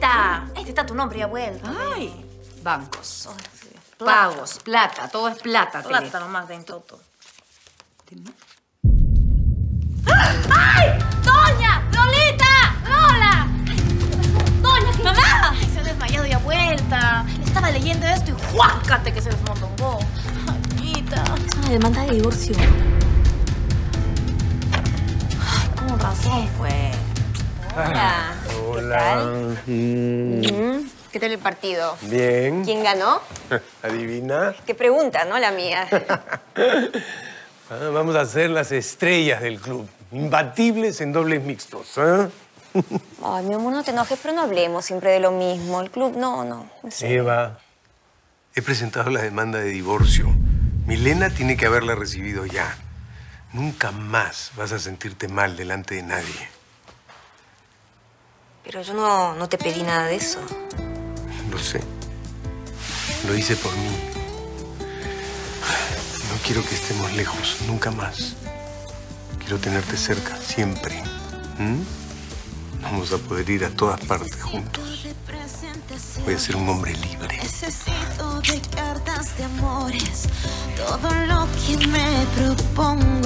Lolita, este está tu nombre ya vuelto. Ay, bancos, Ay, sí. pagos, plata, todo es plata. Plata nomás dentro todo. ¡Ay! ¡Doña! ¡Lolita! ¡Lola! ¡Doña! ¿qué- ¡Mamá! Ay, se ha desmayado y ha vuelta. Estaba leyendo esto y ¡juácate que se desmontongó! Ay, Doñita. Es una demanda de divorcio. Ay, con razón, pues. Hola. Hola. Mm, Mm, ¿Qué tal el partido? Bien. ¿Quién ganó? ¿Adivina? Qué pregunta, ¿no? La mía. Ah, vamos a ser las estrellas del club. Imbatibles en dobles mixtos. ¿ah? Ay, mi amor, no te enojes, pero no hablemos siempre de lo mismo. El club, no, no. Eva, he presentado la demanda de divorcio. Milena tiene que haberla recibido ya. Nunca más vas a sentirte mal delante de nadie. Pero yo no, no te pedí nada de eso. Lo sé. Lo hice por mí. No quiero que estemos lejos, nunca más. Quiero tenerte cerca, siempre. ¿Mm? Vamos a poder ir a todas partes juntos. Voy a ser un hombre libre. Necesito de cartas de amores, todo lo que me propongo.